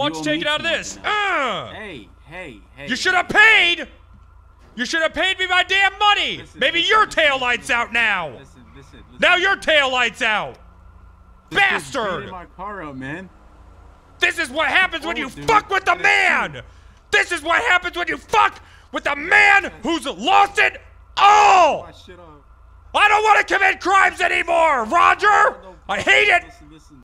Watch. Take it out of this? Uh, Hey, hey, hey. you should have paid. You should have paid me my damn money. Listen, Maybe listen, your tail listen, lights out now. Listen, listen. Now your tail lights out. Bastard! my car out, man. This is what happens when oh, you dude. fuck with the man. This is what happens when you fuck with a man who's lost it all. I don't want to commit crimes anymore, Roger. I hate it.